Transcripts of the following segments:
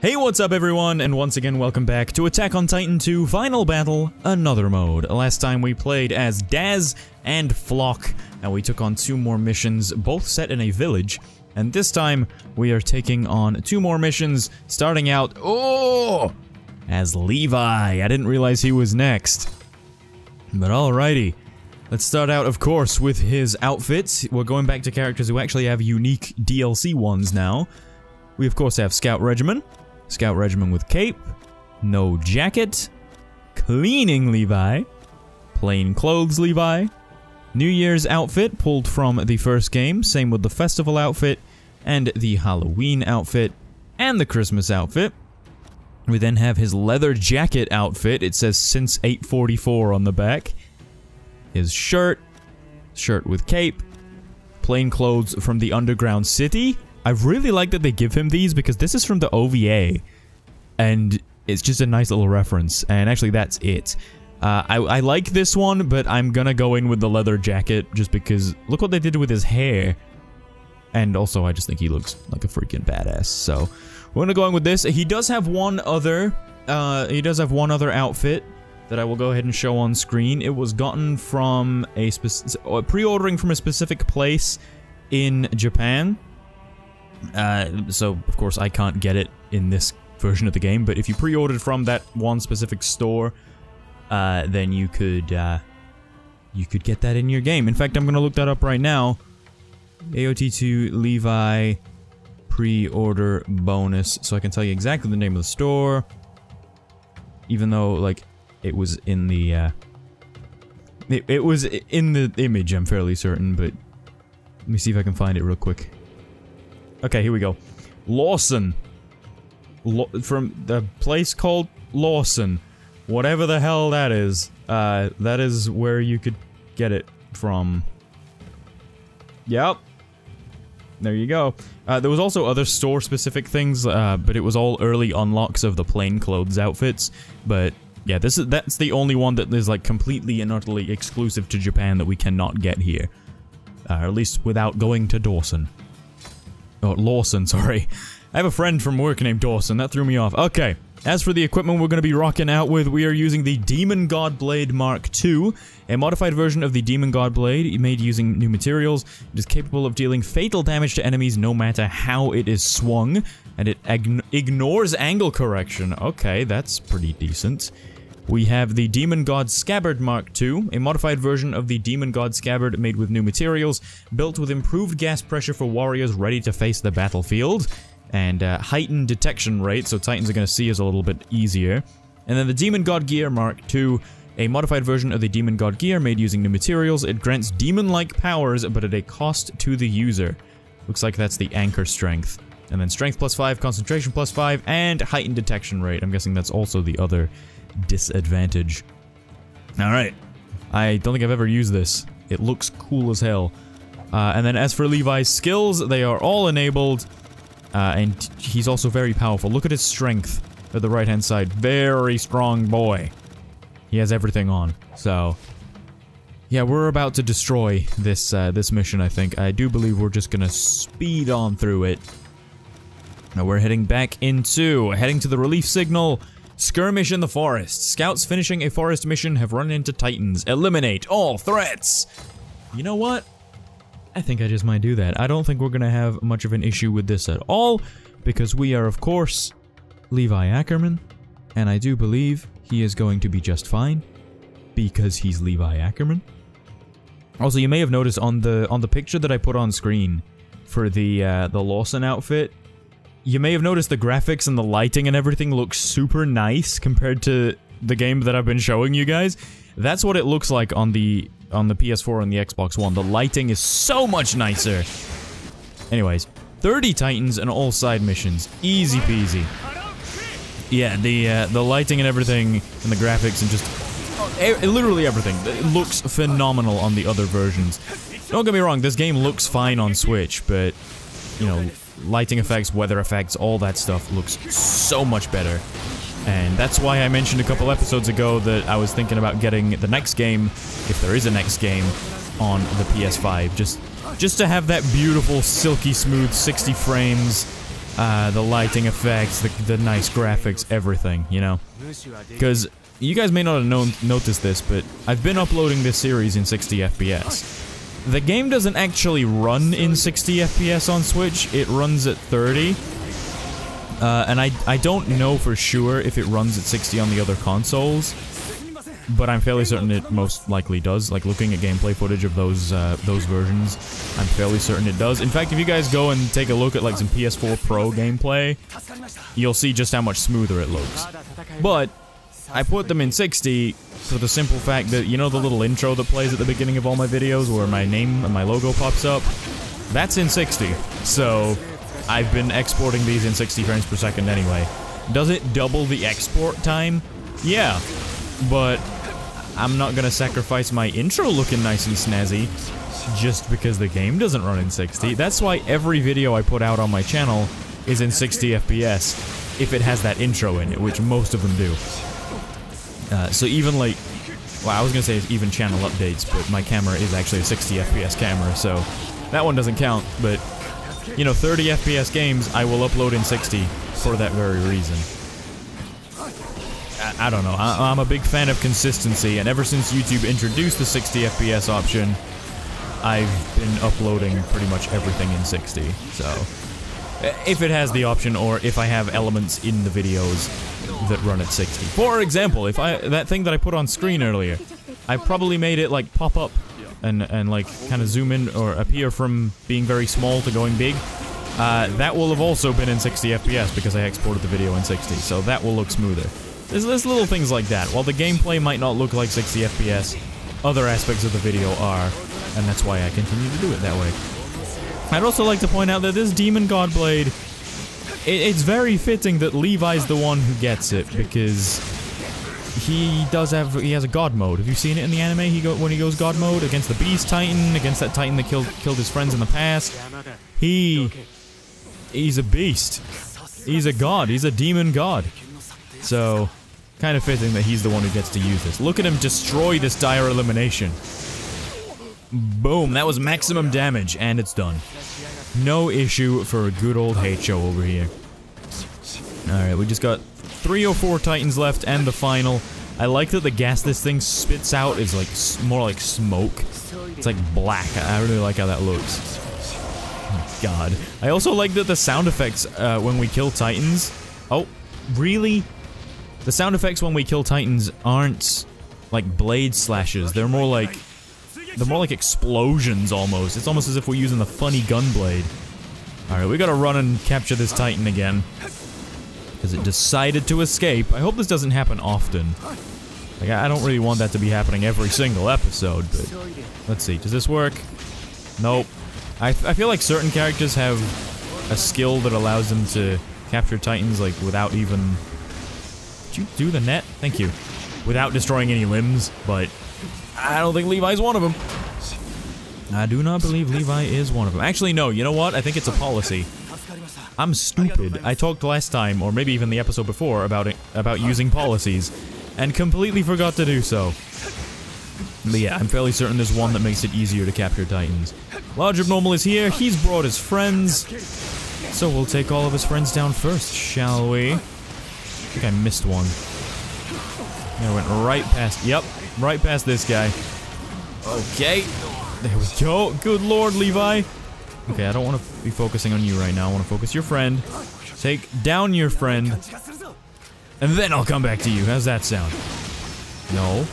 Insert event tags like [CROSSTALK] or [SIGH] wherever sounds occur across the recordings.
Hey, what's up everyone, and once again welcome back to Attack on Titan 2 Final Battle, another mode. Last time we played as Daz and Floch, and we took on two more missions, both set in a village. And this time, we are taking on two more missions, starting out, oh, as Levi. I didn't realize he was next. But alrighty. Let's start out, of course, with his outfits. We're going back to characters who actually have unique DLC ones now. We, of course, have Scout Regiment, Scout Regiment with cape, no jacket, cleaning Levi, plain clothes Levi, New Year's outfit pulled from the first game, same with the festival outfit, and the Halloween outfit, and the Christmas outfit. We then have his leather jacket outfit, it says since 844 on the back. His shirt, shirt with cape, plain clothes from the underground city, I really like that they give him these because this is from the OVA. And it's just a nice little reference. And actually, that's it. Uh, I, I like this one, but I'm gonna go in with the leather jacket just because look what they did with his hair. And also, I just think he looks like a freaking badass. So, we're gonna go in with this. He does have one other, uh, he does have one other outfit that I will go ahead and show on screen. It was gotten from a pre-ordering from a specific place in Japan. Uh, so, of course, I can't get it in this version of the game, but if you pre-ordered from that one specific store, uh, then you could, uh, you could get that in your game. In fact, I'm gonna look that up right now. AOT2 Levi pre-order bonus, so I can tell you exactly the name of the store. Even though, like, it was in the, uh, it, it was in the image, I'm fairly certain, but let me see if I can find it real quick. Okay, here we go. Lawson. from the place called Lawson. Whatever the hell that is. Uh, that is where you could get it from. Yep. There you go. Uh, there was also other store-specific things, uh, but it was all early unlocks of the plain clothes outfits. But yeah, this is that's the only one that is like completely and utterly exclusive to Japan that we cannot get here. Uh, at least without going to Dawson. Oh, Lawson, sorry. I have a friend from work named Dawson. That threw me off. Okay. As for the equipment we're going to be rocking out with, we are using the Demon God Blade Mark II, a modified version of the Demon God Blade made using new materials. It is capable of dealing fatal damage to enemies no matter how it is swung, and it ignores angle correction. Okay, that's pretty decent. We have the Demon God Scabbard Mark II, a modified version of the Demon God Scabbard made with new materials, built with improved gas pressure for warriors ready to face the battlefield, and uh, heightened detection rate, so Titans are going to see us a little bit easier. And then the Demon God Gear Mark II, a modified version of the Demon God Gear made using new materials. It grants demon-like powers, but at a cost to the user. Looks like that's the anchor strength. And then strength plus 5, concentration plus 5, and heightened detection rate. I'm guessing that's also the other disadvantage. Alright. I don't think I've ever used this. It looks cool as hell. Uh, and then as for Levi's skills, they are all enabled. Uh, and he's also very powerful. Look at his strength at the right-hand side. Very strong boy. He has everything on. So, yeah, we're about to destroy this uh, this mission, I think. I do believe we're just gonna speed on through it. Now we're heading back into, heading to the relief signal. Skirmish in the forest. Scouts finishing a forest mission have run into titans. Eliminate all threats. You know what? I think I just might do that. I don't think we're gonna have much of an issue with this at all, because we are, of course, Levi Ackerman, and I do believe he is going to be just fine, because he's Levi Ackerman. Also, you may have noticed on the on the picture that I put on screen for the uh, the Lawson outfit, you may have noticed the graphics and the lighting and everything looks super nice compared to the game that I've been showing you guys. That's what it looks like on the on the PS4 and the Xbox One. The lighting is so much nicer. Anyways, 30 Titans and all side missions. Easy peasy. Yeah, the uh, the lighting and everything and the graphics and just literally everything. It looks phenomenal on the other versions. Don't get me wrong, this game looks fine on Switch, but you know, lighting effects, weather effects, all that stuff looks so much better. And that's why I mentioned a couple episodes ago that I was thinking about getting the next game, if there is a next game, on the PS5. Just, just to have that beautiful, silky smooth 60 frames, uh, the lighting effects, the, the nice graphics, everything, you know? Because you guys may not have known, noticed this, but I've been uploading this series in 60 FPS. The game doesn't actually run in 60 FPS on Switch, it runs at 30. Uh, and I, I don't know for sure if it runs at 60 on the other consoles, but I'm fairly certain it most likely does. Like, looking at gameplay footage of those, uh, those versions, I'm fairly certain it does. In fact, if you guys go and take a look at, like, some PS4 Pro gameplay, you'll see just how much smoother it looks. But, I put them in 60 for the simple fact that, you know the little intro that plays at the beginning of all my videos where my name and my logo pops up? That's in 60. So, I've been exporting these in 60 frames per second anyway. Does it double the export time? Yeah. But I'm not gonna sacrifice my intro looking nice and snazzy just because the game doesn't run in 60. That's why every video I put out on my channel is in 60 FPS if it has that intro in it, which most of them do. Uh, so even like, well, I was gonna say even channel updates, but my camera is actually a 60 FPS camera, so that one doesn't count, but you know, 30 FPS games I will upload in 60 for that very reason. I, I don't know, I, I'm a big fan of consistency, and ever since YouTube introduced the 60 FPS option, I've been uploading pretty much everything in 60, so... If it has the option, or if I have elements in the videos that run at 60. For example, if I- that thing that I put on screen earlier, I probably made it, like, pop up and, and like, kind of zoom in or appear from being very small to going big. Uh, that will have also been in 60 FPS because I exported the video in 60, so that will look smoother. There's, there's little things like that. While the gameplay might not look like 60 FPS, other aspects of the video are, and that's why I continue to do it that way. I'd also like to point out that this Demon Godblade, it, it's very fitting that Levi's the one who gets it, because he does have, he has a God mode. Have you seen it in the anime? He go when he goes God mode against the Beast Titan, against that Titan that killed killed his friends in the past. He, he's a beast. He's a god. He's a demon god. So, kind of fitting that he's the one who gets to use this. Look at him destroy this dire elimination. Boom, that was maximum damage, and it's done. No issue for a good old H.O. over here. Alright, we just got three or four titans left, and the final. I like that the gas this thing spits out is like, more like smoke. It's like black. I really like how that looks. God. I also like that the sound effects uh, when we kill titans... Oh, really? The sound effects when we kill titans aren't like blade slashes. They're more like they're more like explosions almost. It's almost as if we're using the funny gun blade. Alright, we gotta run and capture this titan again. Because it decided to escape. I hope this doesn't happen often. Like, I don't really want that to be happening every single episode, but... Let's see, does this work? Nope. I, I feel like certain characters have a skill that allows them to capture titans, like, without even... Did you do the net? Thank you. Without destroying any limbs, but I don't think Levi's one of them. I do not believe Levi is one of them. Actually, no, you know what? I think it's a policy. I'm stupid. I talked last time, or maybe even the episode before, about it, about using policies, and completely forgot to do so. But yeah, I'm fairly certain there's one that makes it easier to capture titans. Large Abnormal is here. He's brought his friends. So we'll take all of his friends down first, shall we? I think I missed one. I went right past... Yep, right past this guy. Okay. There we go. Good lord, Levi. Okay, I don't want to be focusing on you right now. I want to focus your friend. Take down your friend. And then I'll come back to you. How's that sound? No.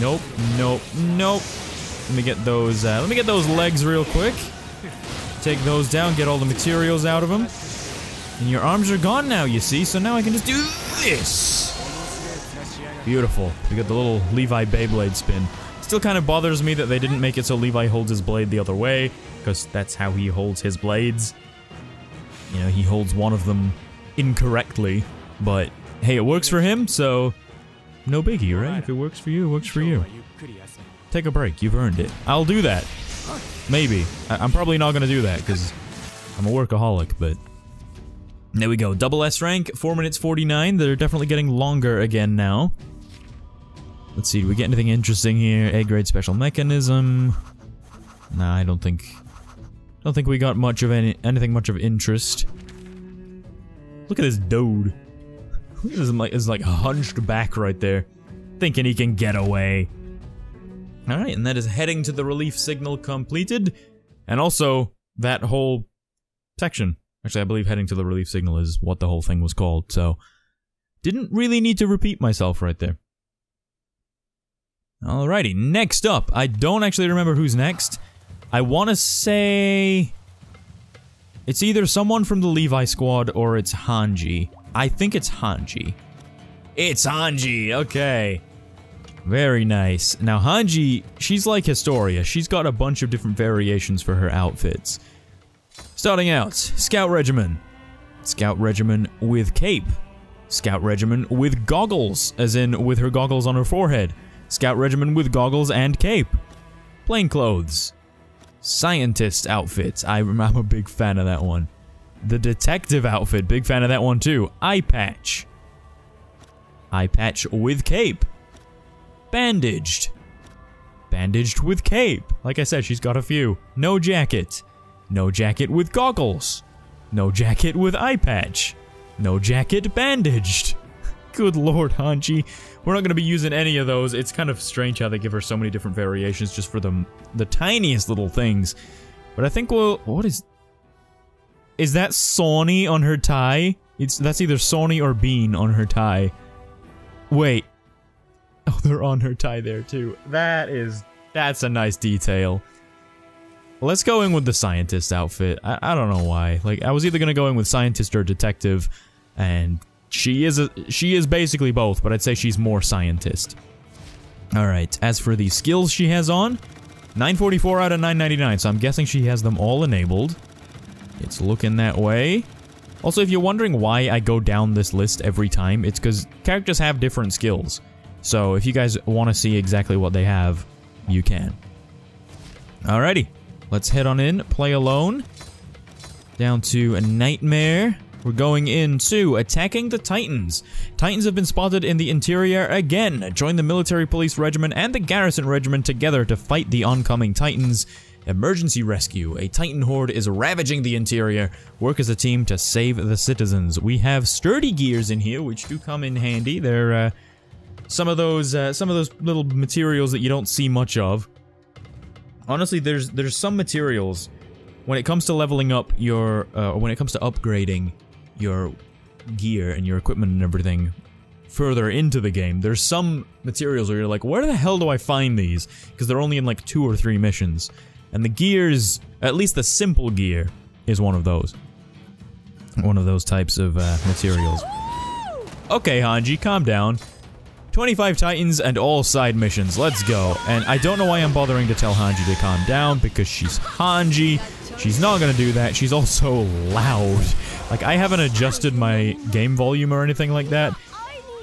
Nope. Nope. Nope. Let me get those, uh, let me get those legs real quick. Take those down, get all the materials out of them. And your arms are gone now, you see, so now I can just do this. Beautiful. We got the little Levi Beyblade spin. Still kind of bothers me that they didn't make it so Levi holds his blade the other way, because that's how he holds his blades. You know, he holds one of them incorrectly, but hey, it works for him, so no biggie, right? If it works for you, it works for you. Take a break, you've earned it. I'll do that. Maybe. I am probably not gonna do that, because I'm a workaholic, but... There we go, double S rank, 4 minutes 49, they're definitely getting longer again now. Let's see, do we get anything interesting here? A grade special mechanism. Nah, I don't think... don't think we got much of any anything much of interest. Look at this dude. Is like, is like hunched back right there. Thinking he can get away. Alright, and that is heading to the relief signal completed. And also, that whole section. Actually, I believe heading to the relief signal is what the whole thing was called, so... Didn't really need to repeat myself right there. Alrighty, next up. I don't actually remember who's next. I want to say... It's either someone from the Levi squad or it's Hange. I think it's Hange. It's Hange, okay. Very nice. Now Hange, she's like Historia. She's got a bunch of different variations for her outfits. Starting out, Scout Regiment. Scout Regiment with cape. Scout Regiment with goggles, as in with her goggles on her forehead. Scout Regiment with goggles and cape. Plain clothes. Scientist outfit. I, [LAUGHS] I'm a big fan of that one. The detective outfit. Big fan of that one too. Eye patch. Eye patch with cape. Bandaged. Bandaged with cape. Like I said, she's got a few. No jacket. No jacket with goggles. No jacket with eye patch. No jacket bandaged. Good lord, Hange. We're not going to be using any of those. It's kind of strange how they give her so many different variations just for the, the tiniest little things. But I think we'll... What is... Is that Sawney on her tie? It's That's either Sawney or Bean on her tie. Wait. Oh, they're on her tie there too. That is... That's a nice detail. Let's go in with the scientist outfit. I, I don't know why. Like, I was either gonna go in with scientist or detective, and she is a, she is basically both, but I'd say she's more scientist. Alright, as for the skills she has on, 944 out of 999, so I'm guessing she has them all enabled. It's looking that way. Also, if you're wondering why I go down this list every time, it's because characters have different skills. So if you guys want to see exactly what they have, you can. Alrighty, let's head on in, play alone. Down to a Nightmare. We're going into attacking the Titans. Titans have been spotted in the interior again. Join the military police regiment and the garrison regiment together to fight the oncoming Titans. Emergency rescue. A Titan horde is ravaging the interior. Work as a team to save the citizens. We have sturdy gears in here, which do come in handy. They're uh, some of those uh, some of those little materials that you don't see much of. Honestly, there's there's some materials when it comes to leveling up your uh, when it comes to upgrading your gear and your equipment and everything further into the game, there's some materials where you're like, where the hell do I find these? Because they're only in like two or three missions. And the gears, at least the simple gear, is one of those. One of those types of uh, materials. Okay, Hange, calm down. 25 titans and all side missions, let's go. And I don't know why I'm bothering to tell Hange to calm down, because she's Hange. She's not gonna do that, she's also [LAUGHS] loud. Like, I haven't adjusted my game volume or anything like that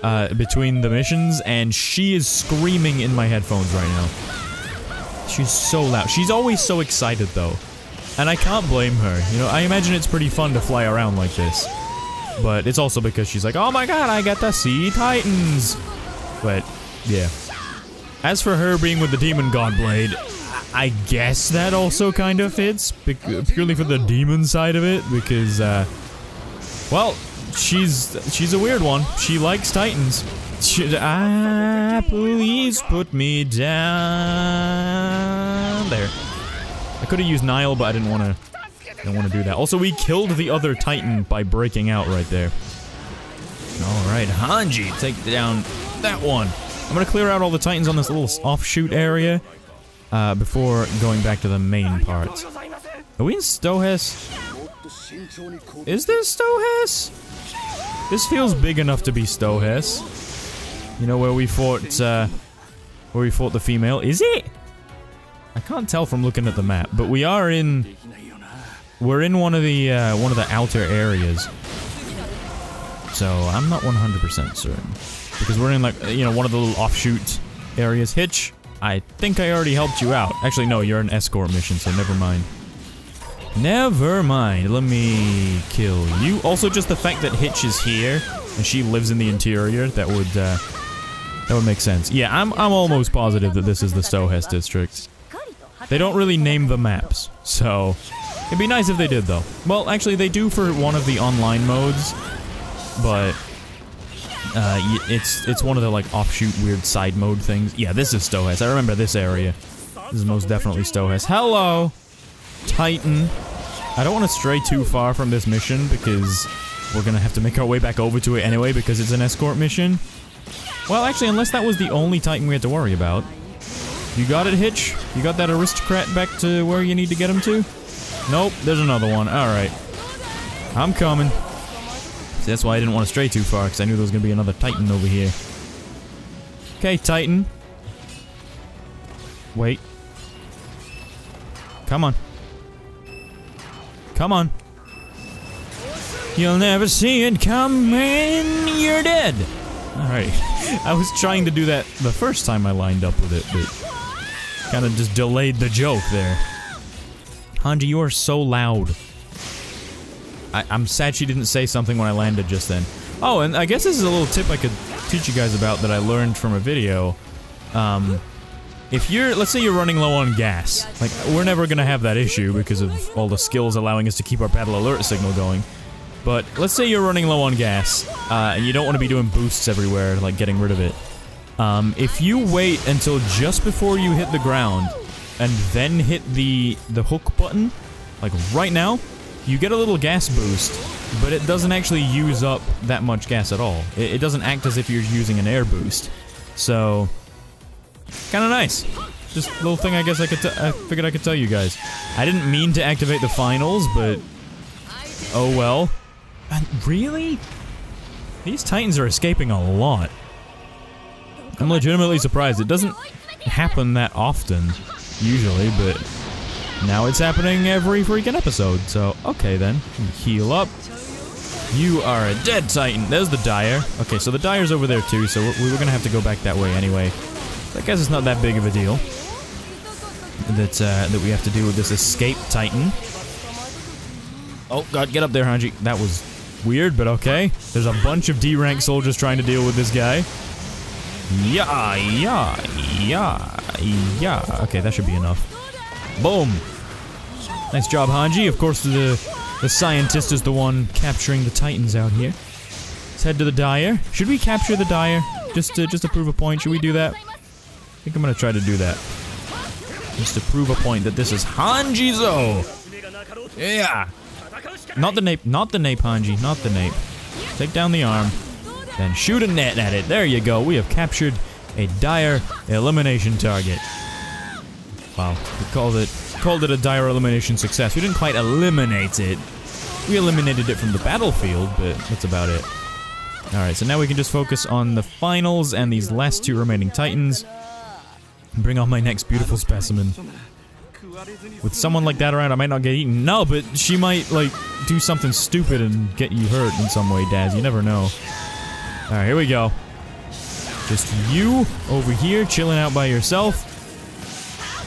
uh, between the missions, and she is screaming in my headphones right now. She's so loud. She's always so excited, though. And I can't blame her. You know, I imagine it's pretty fun to fly around like this. But it's also because she's like, oh my god, I get to see Titans! But, yeah. As for her being with the Demon Godblade, I guess that also kind of fits, purely for the demon side of it, because, uh, well, she's she's a weird one. She likes Titans. Should I please put me down there? I could have used Nile, but I didn't want to. I don't want to do that. Also, we killed the other Titan by breaking out right there. All right, Hange, take down that one. I'm gonna clear out all the Titans on this little offshoot area uh, before going back to the main part. Are we in Stohess? Is this Stohess? This feels big enough to be Stohess. You know where we fought, uh, where we fought the female. Is it? I can't tell from looking at the map, but we are in. We're in one of the uh, one of the outer areas. So I'm not 100% certain because we're in like you know one of the little offshoot areas. Hitch, I think I already helped you out. Actually, no, you're an escort mission, so never mind. Never mind. Let me kill you. Also, just the fact that Hitch is here and she lives in the interior, that would, uh, that would make sense. Yeah, I'm, I'm almost positive that this is the Stohess district. They don't really name the maps, so it'd be nice if they did, though. Well, actually, they do for one of the online modes. but uh, it's it's one of the like offshoot weird side mode things. Yeah, this is Stohess. I remember this area. This is most definitely Stohess. Hello, Titan. I don't want to stray too far from this mission because we're gonna have to make our way back over to it anyway because it's an escort mission. Well, actually, unless that was the only Titan we had to worry about. You got it, Hitch? You got that aristocrat back to where you need to get him to? Nope, there's another one. Alright. I'm coming. See, that's why I didn't want to stray too far, because I knew there was going to be another Titan over here. Okay, Titan. Wait. Come on. Come on. You'll never see it coming, you're dead. Alright. [LAUGHS] I was trying to do that the first time I lined up with it, but kind of just delayed the joke there. Hange, you are so loud. I am sad she didn't say something when I landed just then. Oh, and I guess this is a little tip I could teach you guys about that I learned from a video. Um, if you're, let's say you're running low on gas, like, we're never gonna have that issue because of all the skills allowing us to keep our battle alert signal going. But let's say you're running low on gas, uh, and you don't want to be doing boosts everywhere, like getting rid of it. Um, if you wait until just before you hit the ground, and then hit the, the hook button, like right now, you get a little gas boost, but it doesn't actually use up that much gas at all. It, it doesn't act as if you're using an air boost. So, kind of nice. Just a little thing I guess I could I figured I could tell you guys. I didn't mean to activate the finals, but oh well. And really? These titans are escaping a lot. I'm legitimately surprised. It doesn't happen that often, usually, but now it's happening every freaking episode. So, okay then. Heal up. You are a dead titan. There's the Dire. Okay, so the Dire's over there too, so we were gonna have to go back that way anyway. I guess it's not that big of a deal. That, uh, that we have to do with this escape titan. Oh god, get up there, Hange. That was Weird, but okay. There's a bunch of D-rank soldiers trying to deal with this guy. Yeah, yeah, yeah, yeah. Okay, that should be enough. Boom. Nice job, Hange. Of course, the the scientist is the one capturing the titans out here. Let's head to the Dire. Should we capture the Dire? Just to, just to prove a point, should we do that? I think I'm gonna try to do that. Just to prove a point that this is Hange Zoë! Yeah! Not the nape, not the nape, Hange, not the nape. Take down the arm, then shoot a net at it. There you go. We have captured a dire elimination target. Wow, we called it called it a dire elimination success. We didn't quite eliminate it. We eliminated it from the battlefield, but that's about it. Alright, so now we can just focus on the finals and these last two remaining titans. And bring on my next beautiful specimen. With someone like that around, I might not get eaten. No, but she might, like, do something stupid and get you hurt in some way, Daz. You never know. Alright, here we go. Just you over here, chilling out by yourself.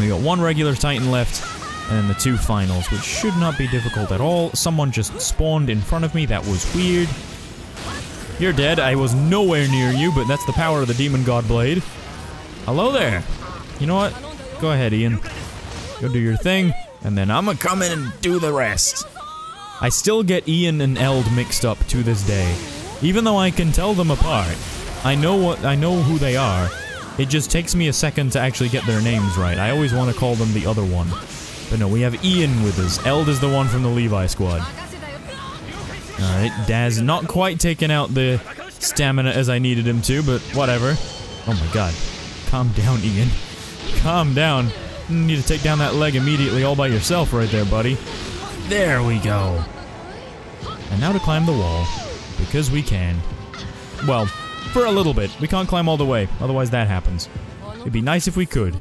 We got one regular Titan left, and then the two finals, which should not be difficult at all. Someone just spawned in front of me. That was weird. You're dead. I was nowhere near you, but that's the power of the Demon God Blade. Hello there. You know what? Go ahead, Ian. Go do your thing, and then I'm gonna come in and do the rest. I still get Ian and Eld mixed up to this day. Even though I can tell them apart, I know what I know who they are. It just takes me a second to actually get their names right. I always want to call them the other one. But no, we have Ian with us. Eld is the one from the Levi squad. Alright, Daz not quite taking out the stamina as I needed him to, but whatever. Oh my god. Calm down, Ian. Calm down. You need to take down that leg immediately all by yourself right there, buddy. There we go. And now to climb the wall. Because we can. Well, for a little bit. We can't climb all the way, otherwise that happens. It'd be nice if we could.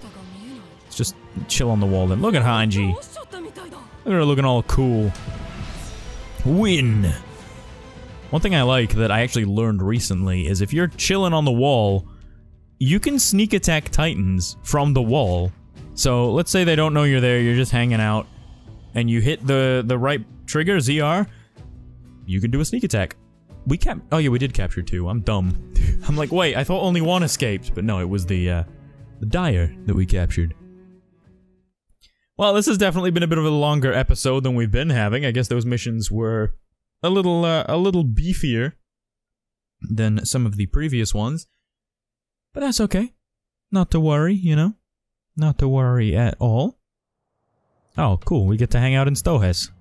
Let's just chill on the wall then. Look at Hange. Look at her looking all cool. Win! One thing I like that I actually learned recently is if you're chilling on the wall, you can sneak attack titans from the wall so let's say they don't know you're there, you're just hanging out, and you hit the, the right trigger, ZR, you can do a sneak attack. We cap- oh yeah, we did capture two, I'm dumb. [LAUGHS] I'm like, wait, I thought only one escaped, but no, it was the, uh, the Dire that we captured. Well, this has definitely been a bit of a longer episode than we've been having. I guess those missions were a little, uh, a little beefier. than some of the previous ones. But that's okay. Not to worry, you know? Not to worry at all. Oh, cool. We get to hang out in Stohess.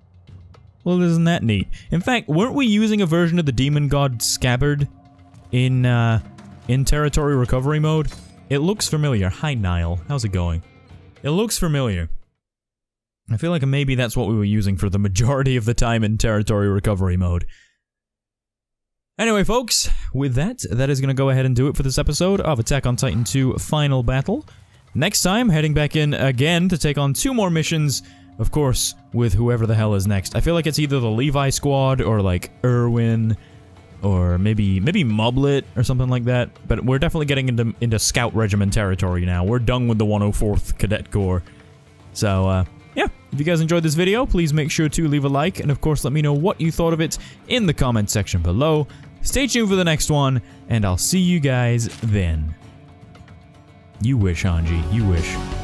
Well, isn't that neat? In fact, weren't we using a version of the Demon God Scabbard in, uh, in Territory Recovery mode? It looks familiar. Hi, Nile. How's it going? It looks familiar. I feel like maybe that's what we were using for the majority of the time in Territory Recovery mode. Anyway, folks, with that, that is going to go ahead and do it for this episode of Attack on Titan 2 Final Battle. Next time, heading back in again to take on two more missions, of course, with whoever the hell is next. I feel like it's either the Levi Squad or, like, Erwin or maybe maybe Moblit or something like that. But we're definitely getting into, into Scout Regiment territory now. We're done with the 104th Cadet Corps. So, uh, yeah, if you guys enjoyed this video, please make sure to leave a like, and of course let me know what you thought of it in the comment section below. Stay tuned for the next one, and I'll see you guys then. You wish, Anji, you wish.